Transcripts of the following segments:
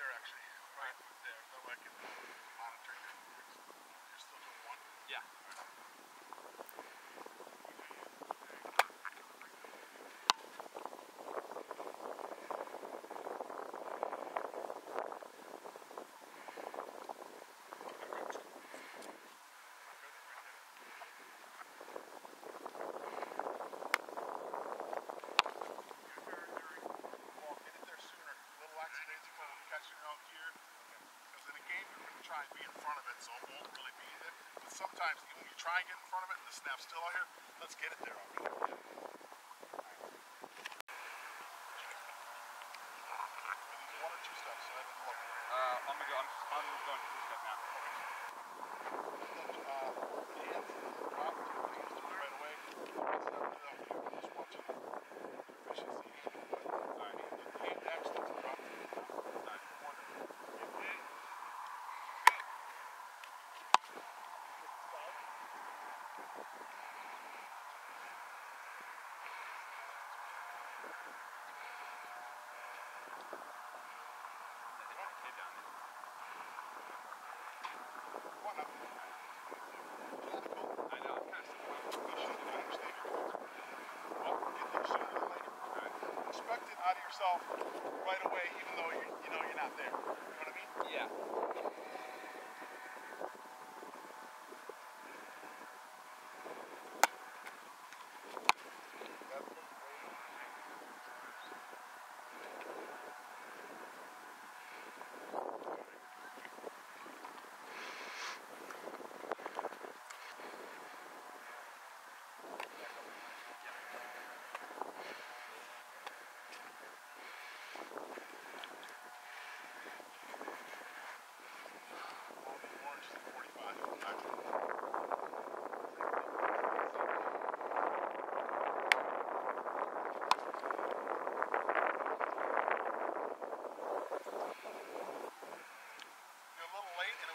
there actually. Right, there. That I can monitor your, you're still doing one? Yeah. Sometimes when you try and get in front of it and the snap's still out here, let's get it there already. One or two steps, so I haven't looked. Uh, I'm gonna go. I'm, I'm going to step now. Uh, the hands drop, please do it right away. Let's not do that. Just watch it. Efficiency. Alright, the hand actually to drop to the Alright, wonderful. Okay. Head down there. Come on now. Tactical. I know. I'm kind of You should understand your goals. Well, get things sooner than later. Expect right away, even though you you know you're not there. You know what I mean? Yeah.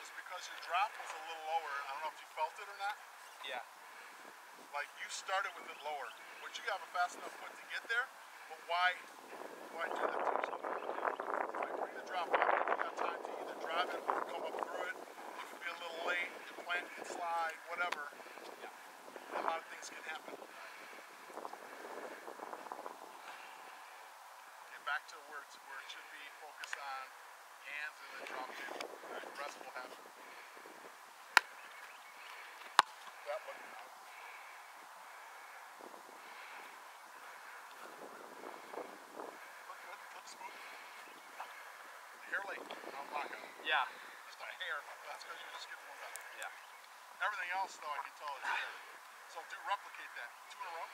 Little late, and it was because your drop was a little lower. I don't know if you felt it or not. Yeah. Like you started with it lower, but you have a fast enough foot to get there. But why, why do that too slow? Like bring the drop up. You got time to either drive it or come up through it. You can be a little late. Plant can slide, whatever. Yeah. A lot of things can happen. Get back to where it's where it should be. Focus on hands and then drop table. The rest will happen. That look. Look good. Look smooth. The hair late. I'm blocking. Yeah. Just a hair. That's because you're just getting warmed up. Yeah. Everything else, though, I can tell is there. So do replicate that. Two in a row.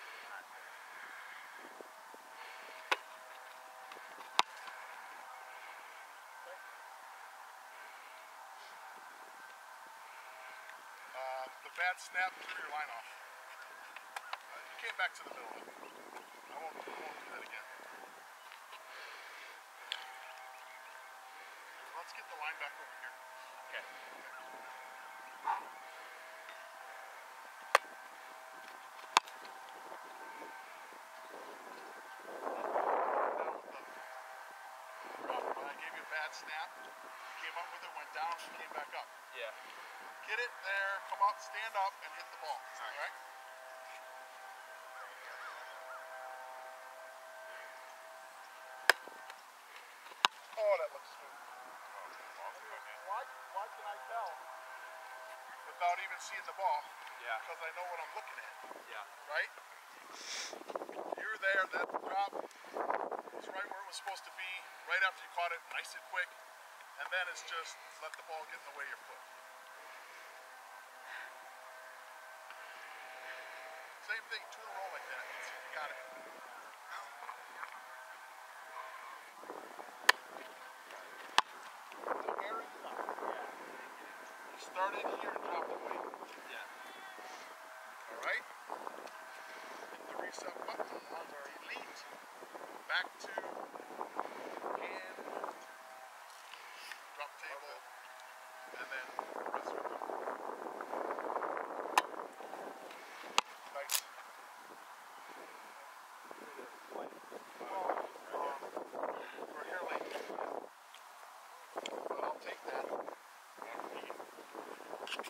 Uh, the bad snap threw your line off. Uh, you came back to the middle. I won't, I won't do that again. Let's get the line back over here. Okay. down with the drop. When I gave you a bad snap, came up with it, went down, and came back up. Yeah. Get it there, come up, stand up, and hit the ball. All right? Oh, that looks smooth. Why, why can I tell without even seeing the ball? Yeah. Because I know what I'm looking at, Yeah. right? You're there, that drop was right where it was supposed to be, right after you caught it, nice and quick. And then it's just let the ball get in the way of your foot. Same thing, two in a row like that. You got it. The air is up. You started here and dropped away. Yeah. All right. Hit the reset button on delete. Back to hand. Drop table. And then press repeat. Nice. Well, um, we're here late. But I'll take that. That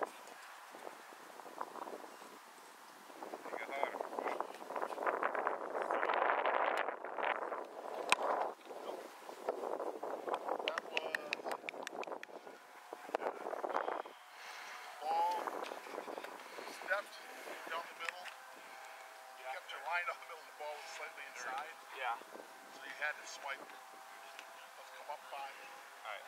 was ball stepped down the middle. You kept your line down the middle, and the ball was inside, Yeah. so you had to swipe. Let's come up five. All right.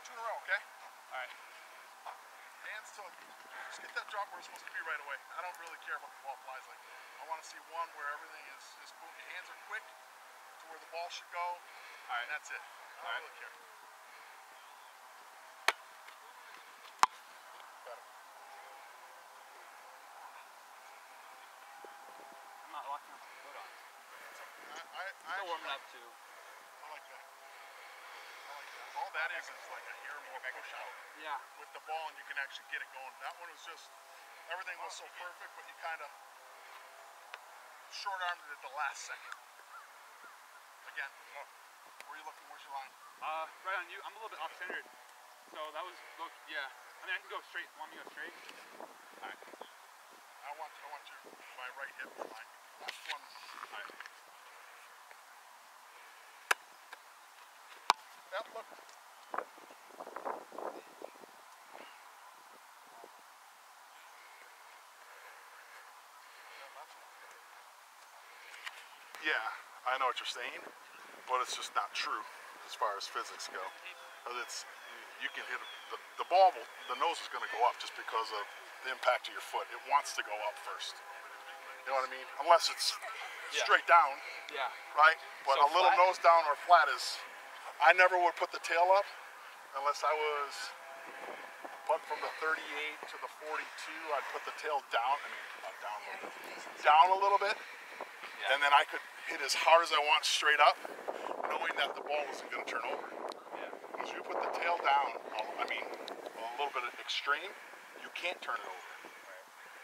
Two in a row, okay? Alright. Hands to just get that drop where it's supposed to be right away. I don't really care about the ball flies. Like I want to see one where everything is is boom. Your hands are quick to where the ball should go, Alright. and that's it. I don't Alright. really care. I'm not locking my foot on. I, I, I Still actually warming up too. I like that. I like that. All that is is like a hair more push out Yeah. with the ball, and you can actually get it going. That one was just everything was so perfect, but you kind of short armed it at the last second. Again, where are you looking? Where's your line? Uh, right on you. I'm a little bit off centered. So that was look. Yeah. I mean, I can go straight. Want me to go straight? Alright. I want I want your my right hip line. Yeah, I know what you're saying, but it's just not true as far as physics go. it's you can hit the, the ball, will, the nose is going to go up just because of the impact of your foot. It wants to go up first. You know what I mean? Unless it's Yeah. straight down, Yeah. right? But So a little flat? nose down or flat is. I never would put the tail up unless I was. But from the 38 to the 42, I'd put the tail down. I mean, down a little bit, down a little bit, Yeah. and then I could hit as hard as I want straight up, knowing that the ball wasn't going to turn over. Yeah. Because you put the tail down, I mean, a little bit of extreme, you can't turn it over.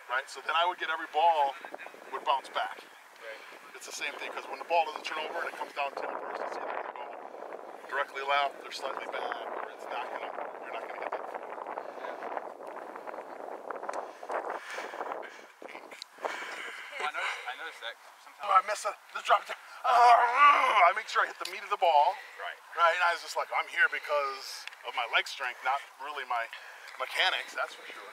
Right? So then I would get every ball would bounce back. Right. It's the same thing because when the ball doesn't turn over and it comes down to the person, it's either going to go directly left or slightly back, or it's not going to. You're not going to get that. Well, I noticed. I noticed that sometimes. Oh, I miss a the drop. I make sure I hit the meat of the ball. Right. Right, and I was just like, I'm here because of my leg strength, not really my mechanics. That's for sure.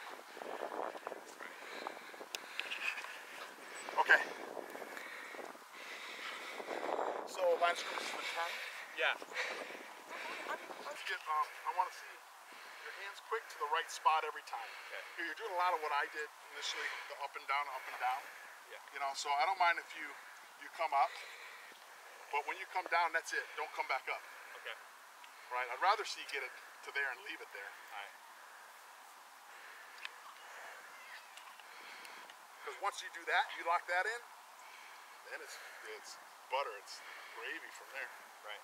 Okay. So line screws is the 10. Yeah. Let's get, um, I want to see your hands quick to the right spot every time. Okay. Here, you're doing a lot of what I did initially, the up and down, up and down. Yeah. You know, so I don't mind if you you come up, but when you come down, that's it. Don't come back up. Okay. Right? I'd rather see you get it to there and leave it there. Alright. Because once you do that, you lock that in, then it's it's butter. It's gravy from there. Right.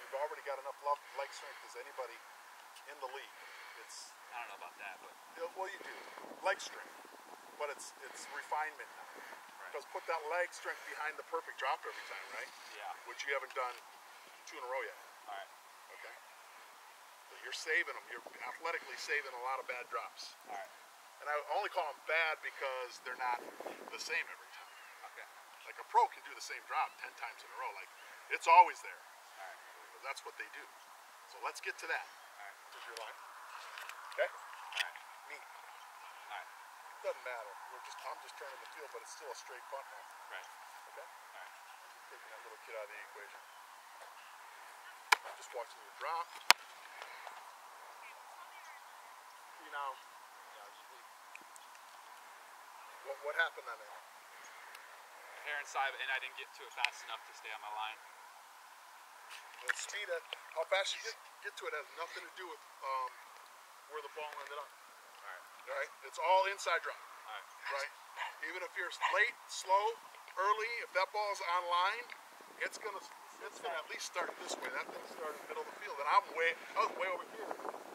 You've already got enough love, leg strength as anybody in the league. It's I don't know about that, but well, you do leg strength, but it's it's refinement now. Right. Because put that leg strength behind the perfect drop every time, right? yeah. Which you haven't done two in a row yet. Alright. Okay. So you're saving them. You're athletically saving a lot of bad drops. Alright. And I only call them bad because they're not the same every time. Okay. Like a pro can do the same drop ten times in a row. Like it's always there. Because that's what they do. So let's get to that. Alright. Here's your line. Okay. Alright. Neat. Alright. Doesn't matter. We're just I'm just turning the field, but it's still a straight punt now. Right. Okay. Alright. Taking that little kid out of the equation. I'm just watching you drop. See now. What what happened on that? Hair inside, and I didn't get to it fast enough to stay on my line. The speed at how fast you get get to it has nothing to do with um, where the ball ended up. Alright. Right? It's all inside drop. Alright. Right? Even if you're late, slow, early, if that ball's on line, it's gonna it's gonna at least start this way. That thing started in the middle of the field, and I'm way I was way over here.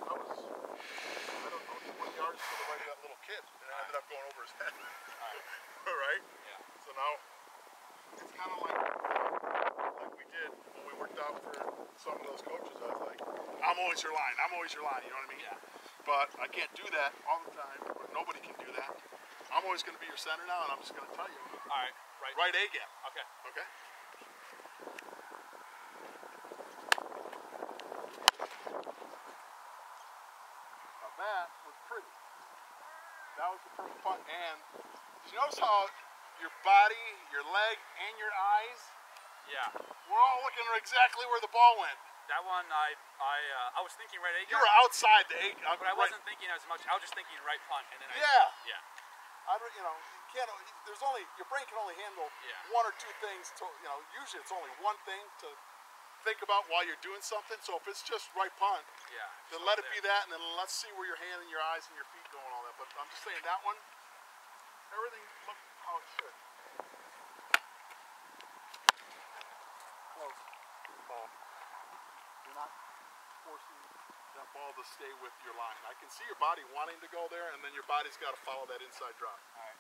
I was I don't know 20 yards to the right of that little kid, and I ended up going over his head. Alright. All right. Yeah. So now it's kind of like like we did when we worked out for some of those coaches. I was like, I'm always your line. I'm always your line. You know what I mean? Yeah. But I can't do that all the time. Nobody can do that. I'm always going to be your center now, and I'm just going to tell you Alright. Right. right A gap. Okay. Okay. Now that was pretty. That was the perfect punt. And did you notice how your body, your leg, and your eyes Yeah. we're all looking exactly where the ball went. That one, I I uh, I was thinking right eight. You were outside the eight. uh, but I wasn't thinking as much. I was just thinking right punt, and then I, Yeah. yeah, I don't, you know, you can't. There's only your brain can only handle Yeah. one or two things. To you know, usually it's only one thing to think about while you're doing something. So if it's just right punt, yeah. then let it there. be that, and then let's see where your hand and your eyes and your feet go and all that. But I'm just saying that one, everything looked how it should. Close. Ball. You're not forcing that ball to stay with your line. I can see your body wanting to go there, and then your body's got to follow that inside drop. All right.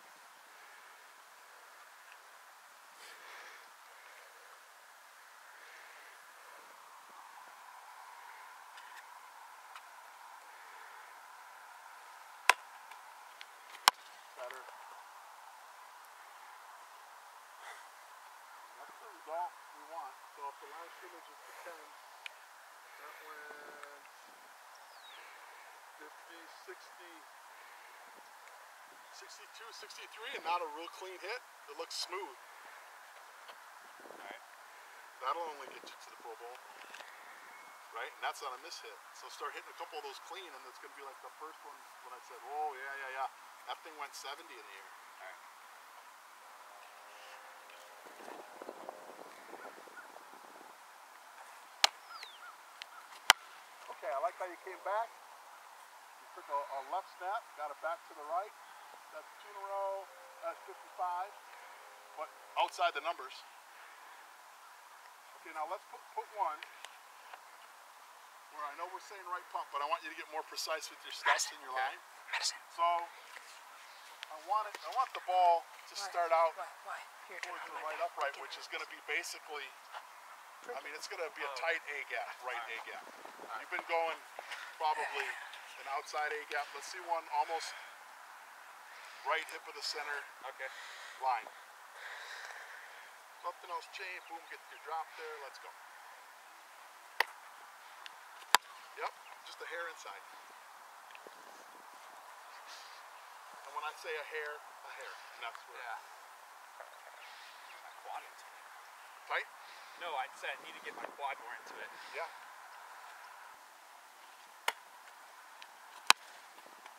better. That's the result we want. So if the line scrimmage is to 10, that went 50, 60, 62, 63, and not a real clean hit. It looks smooth. Alright. That'll only get you to the Pro Bowl. Right? And that's not a miss hit. So start hitting a couple of those clean, and it's going to be like the first one when I said, oh, yeah, yeah, yeah. That thing went 70 in the air. Alright. Okay, I like how you came back. You took a, a left snap, got it back to the right. That's two in a row. That's 55. But outside the numbers. Okay, now let's put, put one where I know we're saying right pump, but I want you to get more precise with your steps and your line. So I want it. I want the ball to start out Why? Why? Towards the right upright, which is going to be basically, I mean, it's going to be a tight A gap, right A gap. You've been going probably an outside A gap. Let's see one almost right hip of the center Okay. line. Something else chain, boom, get your drop there. Let's go. Yep, just a hair inside. And when I say a hair, a hair, and that's where Yeah. Get my quad tight. No, I said I need to get my quad more into it. Yeah.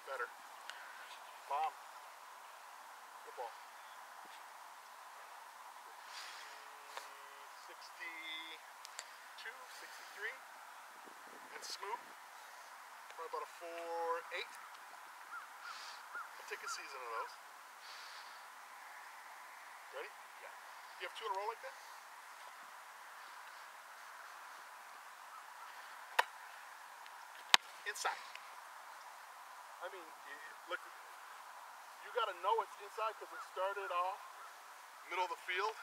Better. Bomb. Good ball. 62, 63. And smooth. Probably about a 4 8. I'll take a season of those. Ready? Yeah. Do You have two in a row like that? Inside. I mean, look, you got to know it's inside because it started off middle of the field.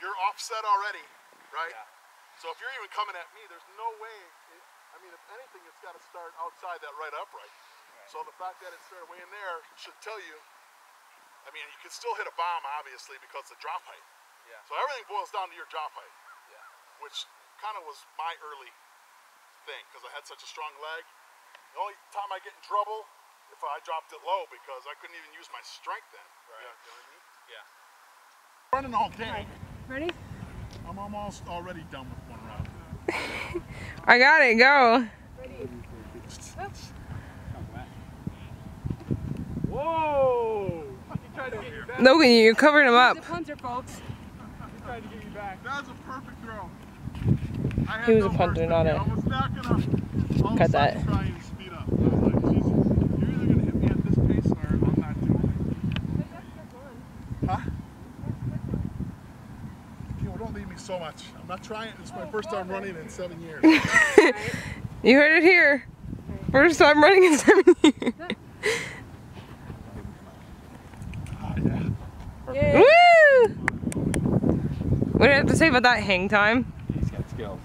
You're offset already, right? Yeah. So if you're even coming at me, there's no way. It, I mean, if anything, it's got to start outside that right upright. Right. So the fact that it started way in there should tell you. I mean, you can still hit a bomb, obviously, because the drop height. Yeah. So everything boils down to your drop height Yeah. which kind of was my early thing because I had such a strong leg. The only time I get in trouble if I dropped it low because I couldn't even use my strength then. Right. Yeah, you know what I mean? Yeah. Running all day. Ready? I'm almost already done with one round. I got it. Go. Whoa! He tried to get you back. Logan, you covered him up. The punter, folks. He tried to get you back. That was a perfect throw. I had He was no a punter, mercy. not a- I was not gonna a Cut sudden that. try and speed up. I was like, Jesus, you're either gonna hit me at this pace or I'm not doing it. Huh? Yo, don't leave me so much. I'm not trying. It's my first time running in seven years. You heard it here. First time running in seven years. Ah, yeah. Woo! What do you have to say about that hang time? He's got skills.